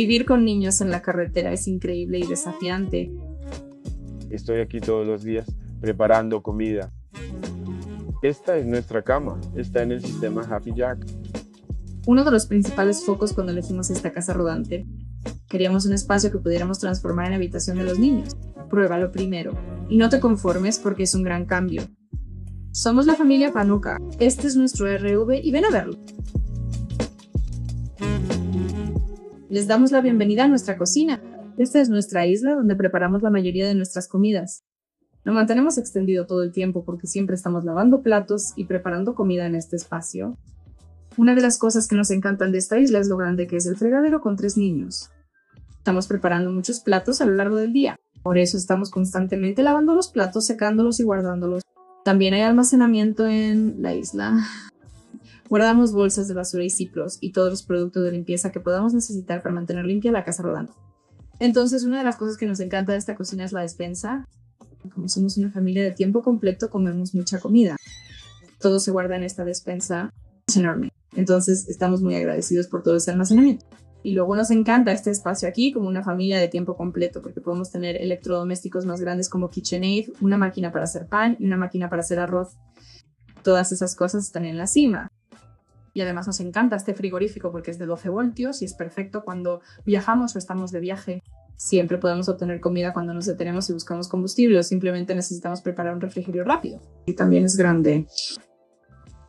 Vivir con niños en la carretera es increíble y desafiante. Estoy aquí todos los días preparando comida. Esta es nuestra cama, está en el sistema Happy Jack. Uno de los principales focos cuando elegimos esta casa rodante, queríamos un espacio que pudiéramos transformar en habitación de los niños. Pruébalo primero y no te conformes porque es un gran cambio. Somos la familia Panuca. Este es nuestro RV y ven a verlo. Les damos la bienvenida a nuestra cocina. Esta es nuestra isla donde preparamos la mayoría de nuestras comidas. Lo mantenemos extendido todo el tiempo porque siempre estamos lavando platos y preparando comida en este espacio. Una de las cosas que nos encantan de esta isla es lo grande que es el fregadero con tres niños. Estamos preparando muchos platos a lo largo del día. Por eso estamos constantemente lavando los platos, secándolos y guardándolos. También hay almacenamiento en la isla. Guardamos bolsas de basura y ciclos y todos los productos de limpieza que podamos necesitar para mantener limpia la casa rodando. Entonces, una de las cosas que nos encanta de esta cocina es la despensa. Como somos una familia de tiempo completo, comemos mucha comida. Todo se guarda en esta despensa. Es enorme. Entonces, estamos muy agradecidos por todo ese almacenamiento. Y luego nos encanta este espacio aquí como una familia de tiempo completo porque podemos tener electrodomésticos más grandes como KitchenAid, una máquina para hacer pan y una máquina para hacer arroz. Todas esas cosas están en la cima. Y además nos encanta este frigorífico porque es de 12 voltios y es perfecto cuando viajamos o estamos de viaje. Siempre podemos obtener comida cuando nos detenemos y buscamos combustible o simplemente necesitamos preparar un refrigerio rápido. Y también es grande.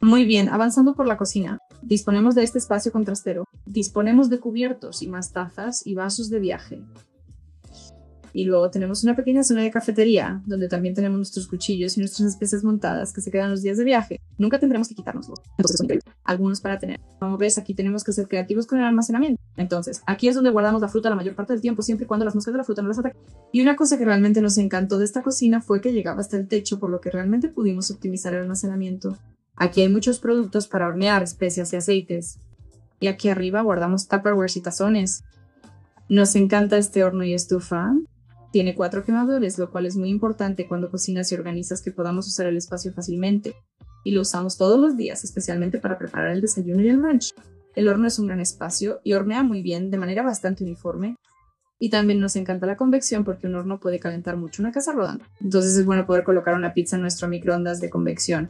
Muy bien, avanzando por la cocina. Disponemos de este espacio contrastero. Disponemos de cubiertos y más tazas y vasos de viaje. Y luego tenemos una pequeña zona de cafetería, donde también tenemos nuestros cuchillos y nuestras especies montadas que se quedan los días de viaje. Nunca tendremos que quitárnoslos. Entonces son Algunos para tener. Como ves, aquí tenemos que ser creativos con el almacenamiento. Entonces, aquí es donde guardamos la fruta la mayor parte del tiempo, siempre y cuando las moscas de la fruta no las ataquen. Y una cosa que realmente nos encantó de esta cocina fue que llegaba hasta el techo, por lo que realmente pudimos optimizar el almacenamiento. Aquí hay muchos productos para hornear, especias y aceites. Y aquí arriba guardamos tupperwares y tazones. Nos encanta este horno y estufa. Tiene cuatro quemadores, lo cual es muy importante cuando cocinas y organizas que podamos usar el espacio fácilmente. Y lo usamos todos los días, especialmente para preparar el desayuno y el lunch. El horno es un gran espacio y hornea muy bien, de manera bastante uniforme. Y también nos encanta la convección porque un horno puede calentar mucho una casa rodando. Entonces es bueno poder colocar una pizza en nuestro microondas de convección.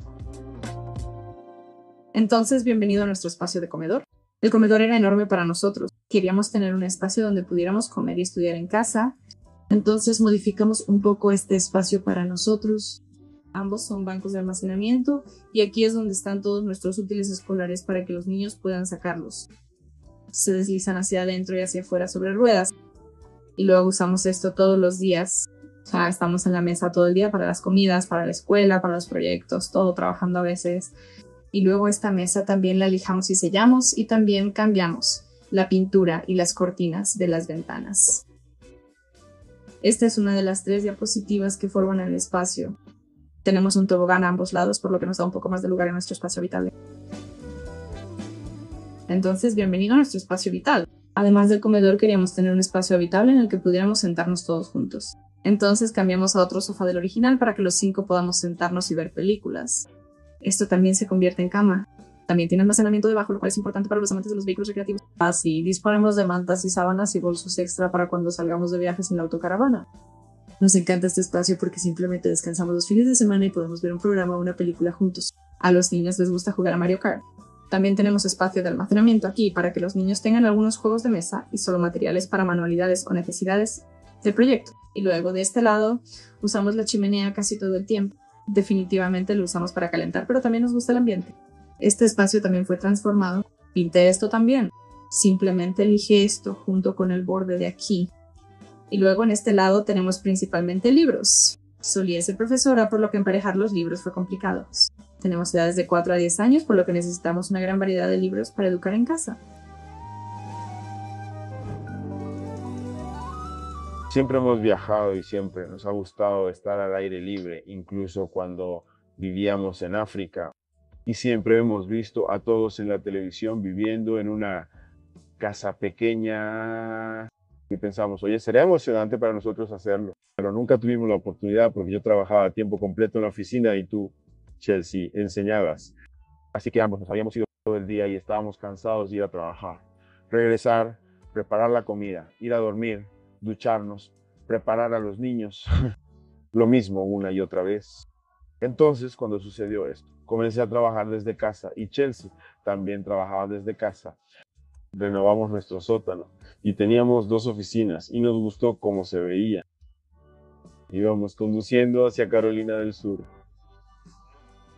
Entonces, bienvenido a nuestro espacio de comedor. El comedor era enorme para nosotros. Queríamos tener un espacio donde pudiéramos comer y estudiar en casa, entonces modificamos un poco este espacio para nosotros. Ambos son bancos de almacenamiento y aquí es donde están todos nuestros útiles escolares para que los niños puedan sacarlos. Se deslizan hacia adentro y hacia afuera sobre ruedas. Y luego usamos esto todos los días. O sea, estamos en la mesa todo el día para las comidas, para la escuela, para los proyectos, todo trabajando a veces. Y luego esta mesa también la lijamos y sellamos y también cambiamos la pintura y las cortinas de las ventanas. Esta es una de las tres diapositivas que forman el espacio. Tenemos un tobogán a ambos lados, por lo que nos da un poco más de lugar en nuestro espacio habitable. Entonces, bienvenido a nuestro espacio vital. Además del comedor, queríamos tener un espacio habitable en el que pudiéramos sentarnos todos juntos. Entonces cambiamos a otro sofá del original para que los cinco podamos sentarnos y ver películas. Esto también se convierte en cama. También tiene almacenamiento debajo, lo cual es importante para los amantes de los vehículos recreativos. Así, disponemos de mantas y sábanas y bolsos extra para cuando salgamos de viajes en la autocaravana. Nos encanta este espacio porque simplemente descansamos los fines de semana y podemos ver un programa o una película juntos. A los niños les gusta jugar a Mario Kart. También tenemos espacio de almacenamiento aquí para que los niños tengan algunos juegos de mesa y solo materiales para manualidades o necesidades del proyecto. Y luego de este lado usamos la chimenea casi todo el tiempo. Definitivamente lo usamos para calentar, pero también nos gusta el ambiente. Este espacio también fue transformado. Pinté esto también. Simplemente elige esto junto con el borde de aquí. Y luego en este lado tenemos principalmente libros. Solía ser profesora, por lo que emparejar los libros fue complicado. Tenemos edades de 4 a 10 años, por lo que necesitamos una gran variedad de libros para educar en casa. Siempre hemos viajado y siempre nos ha gustado estar al aire libre, incluso cuando vivíamos en África y siempre hemos visto a todos en la televisión viviendo en una casa pequeña y pensamos, oye, sería emocionante para nosotros hacerlo, pero nunca tuvimos la oportunidad porque yo trabajaba a tiempo completo en la oficina y tú, Chelsea, enseñabas. Así que ambos nos habíamos ido todo el día y estábamos cansados de ir a trabajar. Regresar preparar la comida, ir a dormir, ducharnos, preparar a los niños. Lo mismo una y otra vez. Entonces, cuando sucedió esto, comencé a trabajar desde casa y Chelsea también trabajaba desde casa. Renovamos nuestro sótano y teníamos dos oficinas y nos gustó cómo se veía. Íbamos conduciendo hacia Carolina del Sur.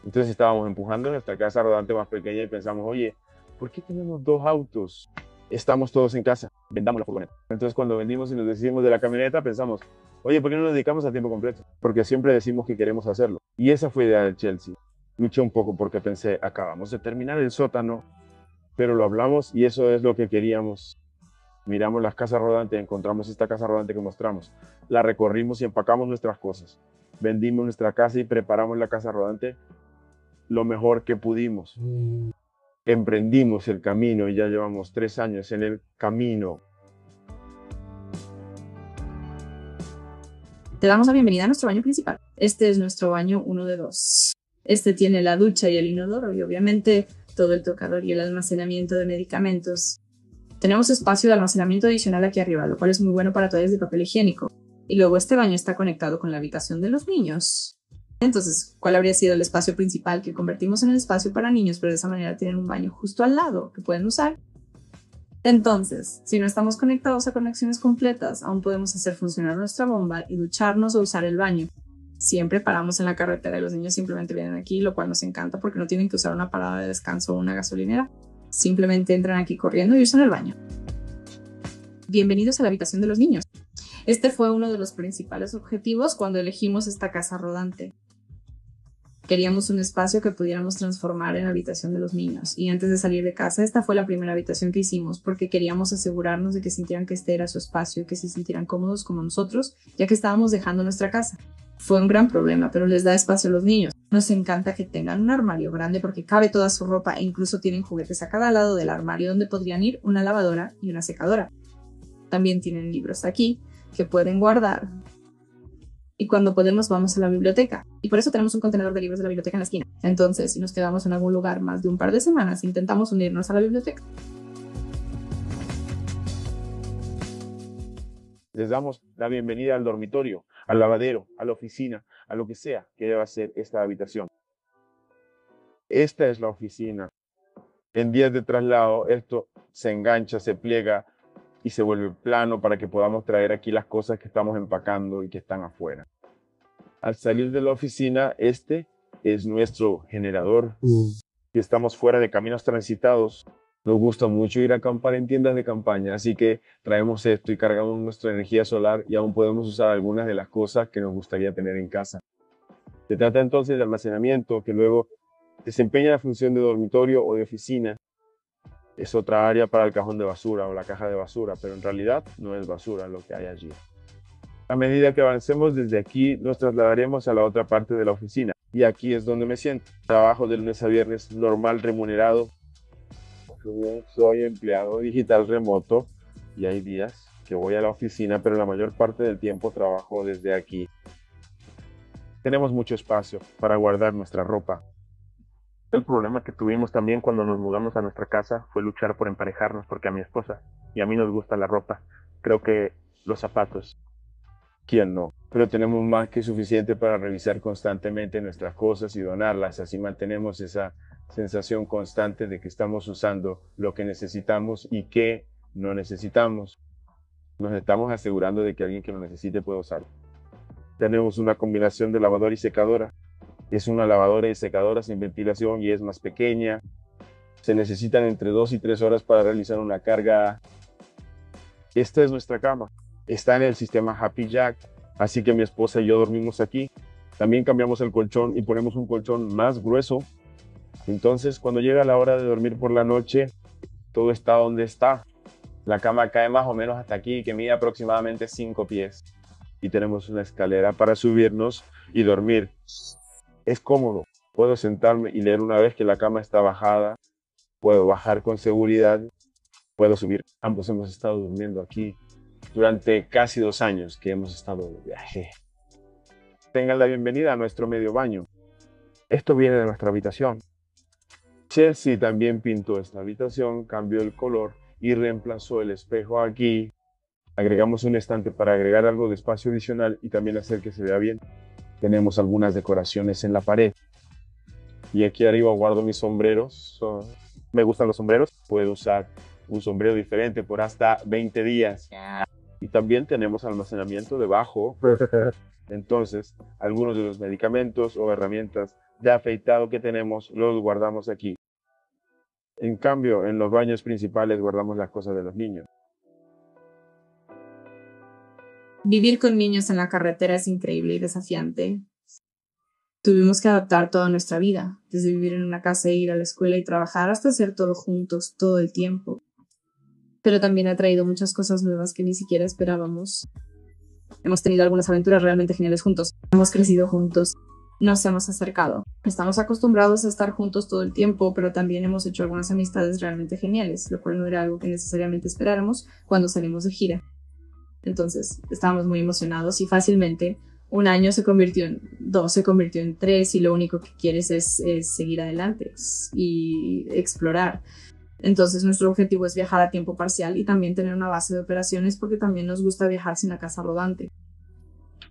Entonces estábamos empujando nuestra casa rodante más pequeña y pensamos, oye, ¿por qué tenemos dos autos? Estamos todos en casa, vendamos la furgoneta. Entonces cuando vendimos y nos decidimos de la camioneta pensamos, oye, ¿por qué no nos dedicamos a tiempo completo? Porque siempre decimos que queremos hacerlo. Y esa fue idea de Chelsea. Luché un poco porque pensé, acabamos de terminar el sótano, pero lo hablamos y eso es lo que queríamos. Miramos las casas rodantes, encontramos esta casa rodante que mostramos, la recorrimos y empacamos nuestras cosas. Vendimos nuestra casa y preparamos la casa rodante lo mejor que pudimos. Emprendimos el camino y ya llevamos tres años en el camino. Te damos la bienvenida a nuestro baño principal. Este es nuestro baño uno de dos. Este tiene la ducha y el inodoro y obviamente todo el tocador y el almacenamiento de medicamentos. Tenemos espacio de almacenamiento adicional aquí arriba, lo cual es muy bueno para toallas de papel higiénico. Y luego este baño está conectado con la habitación de los niños. Entonces, ¿cuál habría sido el espacio principal que convertimos en el espacio para niños, pero de esa manera tienen un baño justo al lado que pueden usar? Entonces, si no estamos conectados a conexiones completas, aún podemos hacer funcionar nuestra bomba y ducharnos o usar el baño. Siempre paramos en la carretera y los niños simplemente vienen aquí, lo cual nos encanta porque no tienen que usar una parada de descanso o una gasolinera. Simplemente entran aquí corriendo y usan el baño. Bienvenidos a la habitación de los niños. Este fue uno de los principales objetivos cuando elegimos esta casa rodante. Queríamos un espacio que pudiéramos transformar en habitación de los niños. Y antes de salir de casa, esta fue la primera habitación que hicimos porque queríamos asegurarnos de que sintieran que este era su espacio y que se sintieran cómodos como nosotros, ya que estábamos dejando nuestra casa. Fue un gran problema, pero les da espacio a los niños. Nos encanta que tengan un armario grande porque cabe toda su ropa e incluso tienen juguetes a cada lado del armario donde podrían ir una lavadora y una secadora. También tienen libros aquí que pueden guardar y cuando podemos vamos a la biblioteca. Y por eso tenemos un contenedor de libros de la biblioteca en la esquina. Entonces, si nos quedamos en algún lugar más de un par de semanas, intentamos unirnos a la biblioteca. Les damos la bienvenida al dormitorio, al lavadero, a la oficina, a lo que sea que deba ser esta habitación. Esta es la oficina. En días de traslado, esto se engancha, se pliega y se vuelve plano para que podamos traer aquí las cosas que estamos empacando y que están afuera. Al salir de la oficina, este es nuestro generador. Si estamos fuera de caminos transitados, nos gusta mucho ir a acampar en tiendas de campaña, así que traemos esto y cargamos nuestra energía solar y aún podemos usar algunas de las cosas que nos gustaría tener en casa. Se trata entonces de almacenamiento que luego desempeña la función de dormitorio o de oficina es otra área para el cajón de basura o la caja de basura, pero en realidad no es basura lo que hay allí. A medida que avancemos desde aquí, nos trasladaremos a la otra parte de la oficina. Y aquí es donde me siento. Trabajo de lunes a viernes normal remunerado. Soy empleado digital remoto y hay días que voy a la oficina, pero la mayor parte del tiempo trabajo desde aquí. Tenemos mucho espacio para guardar nuestra ropa, el problema que tuvimos también cuando nos mudamos a nuestra casa fue luchar por emparejarnos, porque a mi esposa y a mí nos gusta la ropa. Creo que los zapatos. ¿Quién no? Pero tenemos más que suficiente para revisar constantemente nuestras cosas y donarlas. Así mantenemos esa sensación constante de que estamos usando lo que necesitamos y que no necesitamos. Nos estamos asegurando de que alguien que lo necesite pueda usarlo. Tenemos una combinación de lavadora y secadora es una lavadora y secadora sin ventilación y es más pequeña. Se necesitan entre dos y tres horas para realizar una carga. Esta es nuestra cama. Está en el sistema Happy Jack, así que mi esposa y yo dormimos aquí. También cambiamos el colchón y ponemos un colchón más grueso. Entonces, cuando llega la hora de dormir por la noche, todo está donde está. La cama cae más o menos hasta aquí, que mide aproximadamente 5 pies. Y tenemos una escalera para subirnos y dormir es cómodo. Puedo sentarme y leer una vez que la cama está bajada. Puedo bajar con seguridad. Puedo subir. Ambos hemos estado durmiendo aquí durante casi dos años que hemos estado de viaje. Tengan la bienvenida a nuestro medio baño. Esto viene de nuestra habitación. Chelsea también pintó esta habitación, cambió el color y reemplazó el espejo aquí. Agregamos un estante para agregar algo de espacio adicional y también hacer que se vea bien. Tenemos algunas decoraciones en la pared. Y aquí arriba guardo mis sombreros. me gustan los sombreros. Puedo usar un sombrero diferente por hasta 20 días. Y también tenemos almacenamiento debajo. Entonces, algunos de los medicamentos o herramientas de afeitado que tenemos los guardamos aquí. En cambio, en los baños principales guardamos las cosas de los niños. Vivir con niños en la carretera es increíble y desafiante. Tuvimos que adaptar toda nuestra vida, desde vivir en una casa e ir a la escuela y trabajar hasta hacer todo juntos todo el tiempo. Pero también ha traído muchas cosas nuevas que ni siquiera esperábamos. Hemos tenido algunas aventuras realmente geniales juntos. Hemos crecido juntos. Nos hemos acercado. Estamos acostumbrados a estar juntos todo el tiempo, pero también hemos hecho algunas amistades realmente geniales, lo cual no era algo que necesariamente esperáramos cuando salimos de gira. Entonces, estábamos muy emocionados y fácilmente un año se convirtió en dos, se convirtió en tres y lo único que quieres es, es seguir adelante y explorar. Entonces nuestro objetivo es viajar a tiempo parcial y también tener una base de operaciones porque también nos gusta viajar sin la casa rodante.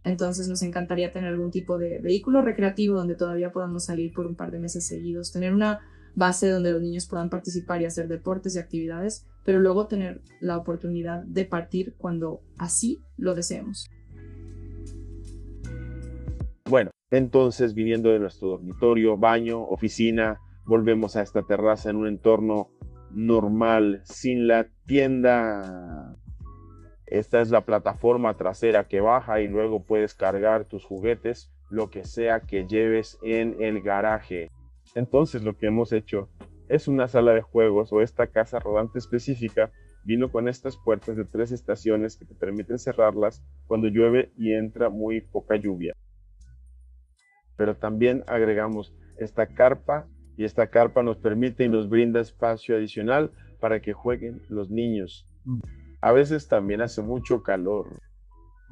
Entonces nos encantaría tener algún tipo de vehículo recreativo donde todavía podamos salir por un par de meses seguidos, tener una base donde los niños puedan participar y hacer deportes y actividades, pero luego tener la oportunidad de partir cuando así lo deseemos. Bueno, entonces viniendo de nuestro dormitorio, baño, oficina, volvemos a esta terraza en un entorno normal, sin la tienda. Esta es la plataforma trasera que baja y luego puedes cargar tus juguetes, lo que sea que lleves en el garaje. Entonces lo que hemos hecho es una sala de juegos o esta casa rodante específica vino con estas puertas de tres estaciones que te permiten cerrarlas cuando llueve y entra muy poca lluvia. Pero también agregamos esta carpa y esta carpa nos permite y nos brinda espacio adicional para que jueguen los niños. A veces también hace mucho calor.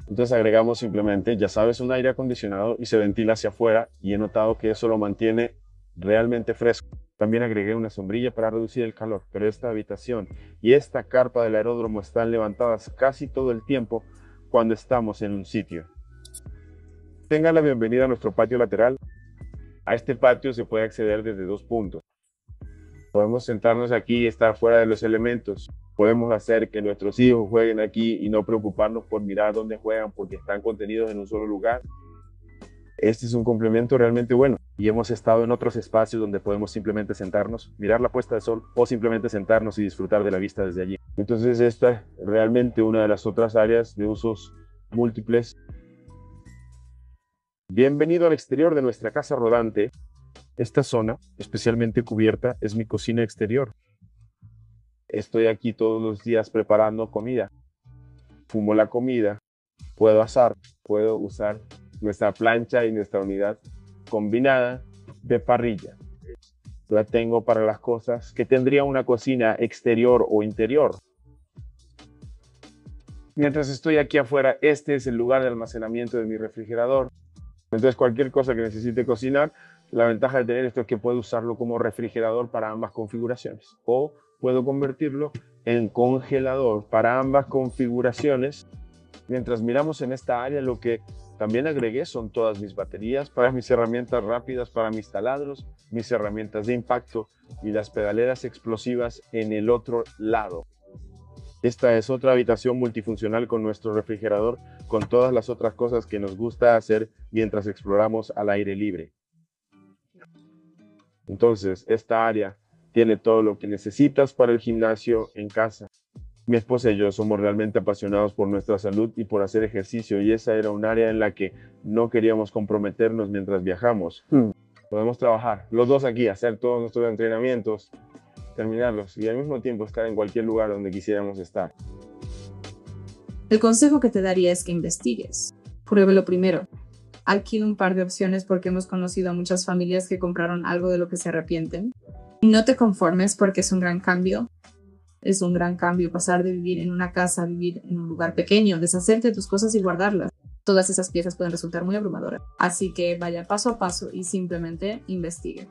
Entonces agregamos simplemente, ya sabes, un aire acondicionado y se ventila hacia afuera y he notado que eso lo mantiene realmente fresco. También agregué una sombrilla para reducir el calor, pero esta habitación y esta carpa del aeródromo están levantadas casi todo el tiempo cuando estamos en un sitio. Tengan la bienvenida a nuestro patio lateral. A este patio se puede acceder desde dos puntos. Podemos sentarnos aquí y estar fuera de los elementos. Podemos hacer que nuestros hijos jueguen aquí y no preocuparnos por mirar dónde juegan porque están contenidos en un solo lugar. Este es un complemento realmente bueno y hemos estado en otros espacios donde podemos simplemente sentarnos, mirar la puesta de sol o simplemente sentarnos y disfrutar de la vista desde allí. Entonces esta es realmente una de las otras áreas de usos múltiples Bienvenido al exterior de nuestra casa rodante. Esta zona, especialmente cubierta, es mi cocina exterior. Estoy aquí todos los días preparando comida. Fumo la comida, puedo asar, puedo usar nuestra plancha y nuestra unidad combinada de parrilla. La tengo para las cosas que tendría una cocina exterior o interior. Mientras estoy aquí afuera, este es el lugar de almacenamiento de mi refrigerador. Entonces cualquier cosa que necesite cocinar, la ventaja de tener esto es que puedo usarlo como refrigerador para ambas configuraciones o puedo convertirlo en congelador para ambas configuraciones. Mientras miramos en esta área, lo que también agregué son todas mis baterías para mis herramientas rápidas, para mis taladros, mis herramientas de impacto y las pedaleras explosivas en el otro lado. Esta es otra habitación multifuncional con nuestro refrigerador, con todas las otras cosas que nos gusta hacer mientras exploramos al aire libre. Entonces, esta área tiene todo lo que necesitas para el gimnasio en casa. Mi esposa y yo somos realmente apasionados por nuestra salud y por hacer ejercicio y esa era un área en la que no queríamos comprometernos mientras viajamos. Hmm. Podemos trabajar los dos aquí, hacer todos nuestros entrenamientos terminarlos y al mismo tiempo estar en cualquier lugar donde quisiéramos estar. El consejo que te daría es que investigues. Pruébelo primero. Alquila un par de opciones porque hemos conocido a muchas familias que compraron algo de lo que se arrepienten. No te conformes porque es un gran cambio. Es un gran cambio pasar de vivir en una casa a vivir en un lugar pequeño, deshacerte de tus cosas y guardarlas. Todas esas piezas pueden resultar muy abrumadoras. Así que vaya paso a paso y simplemente investigue.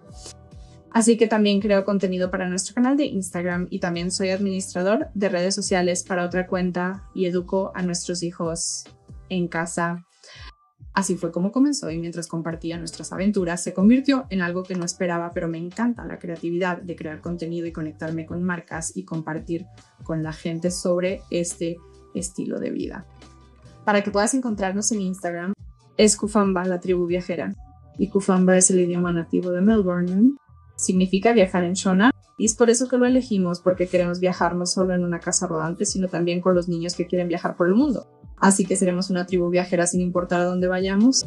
Así que también creo contenido para nuestro canal de Instagram y también soy administrador de redes sociales para otra cuenta y educo a nuestros hijos en casa. Así fue como comenzó y mientras compartía nuestras aventuras se convirtió en algo que no esperaba, pero me encanta la creatividad de crear contenido y conectarme con marcas y compartir con la gente sobre este estilo de vida. Para que puedas encontrarnos en Instagram, es Kufamba, la tribu viajera. Y Kufamba es el idioma nativo de Melbourne. Significa viajar en Shona. Y es por eso que lo elegimos, porque queremos viajar no solo en una casa rodante, sino también con los niños que quieren viajar por el mundo. Así que seremos una tribu viajera sin importar a dónde vayamos.